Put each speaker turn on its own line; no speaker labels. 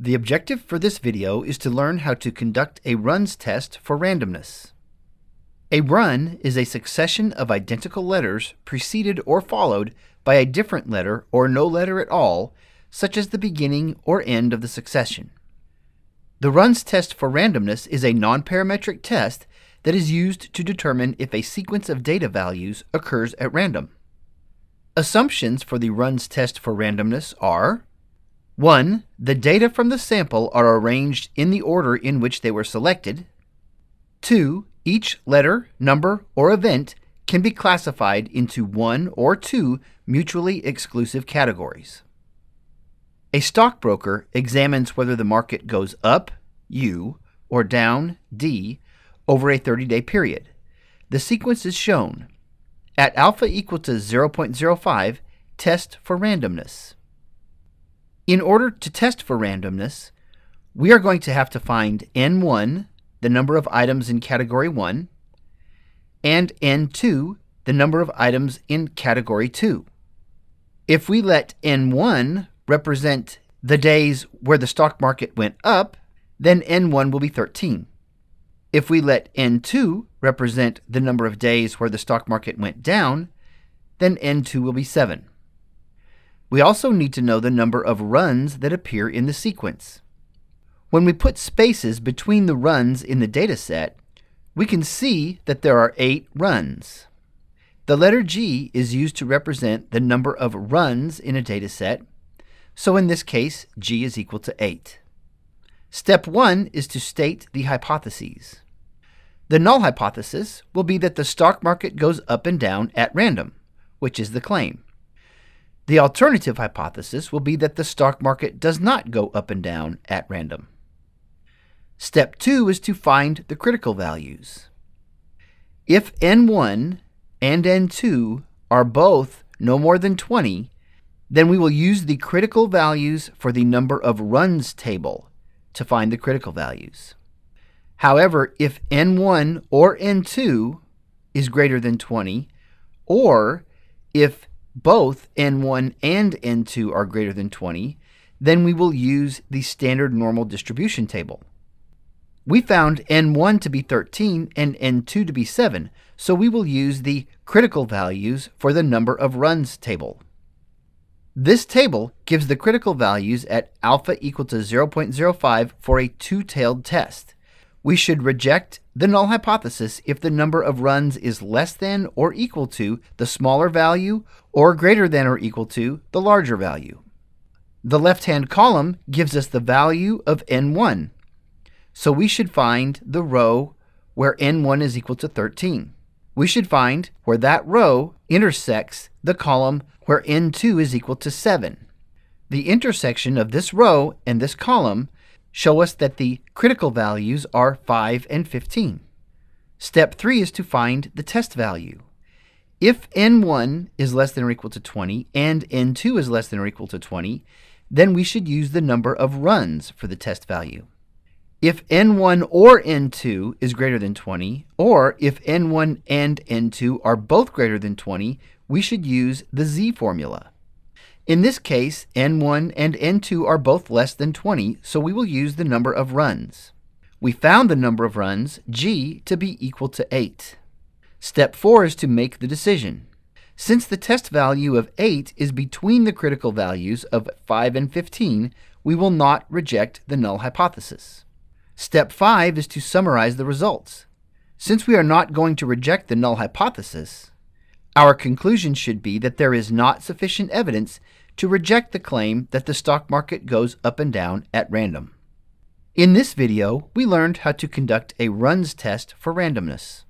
The objective for this video is to learn how to conduct a runs test for randomness. A run is a succession of identical letters preceded or followed by a different letter or no letter at all, such as the beginning or end of the succession. The runs test for randomness is a nonparametric test that is used to determine if a sequence of data values occurs at random. Assumptions for the runs test for randomness are 1. The data from the sample are arranged in the order in which they were selected. 2. Each letter, number, or event can be classified into one or two mutually exclusive categories. A stockbroker examines whether the market goes up, U, or down, D, over a 30-day period. The sequence is shown. At alpha equal to 0.05, test for randomness. In order to test for randomness, we are going to have to find N1, the number of items in category 1, and N2, the number of items in category 2. If we let N1 represent the days where the stock market went up, then N1 will be 13. If we let N2 represent the number of days where the stock market went down, then N2 will be 7. We also need to know the number of runs that appear in the sequence. When we put spaces between the runs in the dataset, we can see that there are 8 runs. The letter G is used to represent the number of runs in a dataset, so in this case, G is equal to 8. Step 1 is to state the hypotheses. The null hypothesis will be that the stock market goes up and down at random, which is the claim. The alternative hypothesis will be that the stock market does not go up and down at random. Step 2 is to find the critical values. If n1 and n2 are both no more than 20, then we will use the critical values for the number of runs table to find the critical values. However, if n1 or n2 is greater than 20, or if both n1 and n2 are greater than 20, then we will use the standard normal distribution table. We found n1 to be 13 and n2 to be 7, so we will use the critical values for the number of runs table. This table gives the critical values at alpha equal to 0.05 for a two-tailed test. We should reject the null hypothesis if the number of runs is less than or equal to the smaller value or greater than or equal to the larger value. The left-hand column gives us the value of n1, so we should find the row where n1 is equal to 13. We should find where that row intersects the column where n2 is equal to 7. The intersection of this row and this column show us that the critical values are 5 and 15. Step 3 is to find the test value. If n1 is less than or equal to 20 and n2 is less than or equal to 20, then we should use the number of runs for the test value. If n1 or n2 is greater than 20, or if n1 and n2 are both greater than 20, we should use the z formula. In this case, n1 and n2 are both less than 20, so we will use the number of runs. We found the number of runs, g, to be equal to 8. Step 4 is to make the decision. Since the test value of 8 is between the critical values of 5 and 15, we will not reject the null hypothesis. Step 5 is to summarize the results. Since we are not going to reject the null hypothesis, our conclusion should be that there is not sufficient evidence to reject the claim that the stock market goes up and down at random. In this video, we learned how to conduct a runs test for randomness.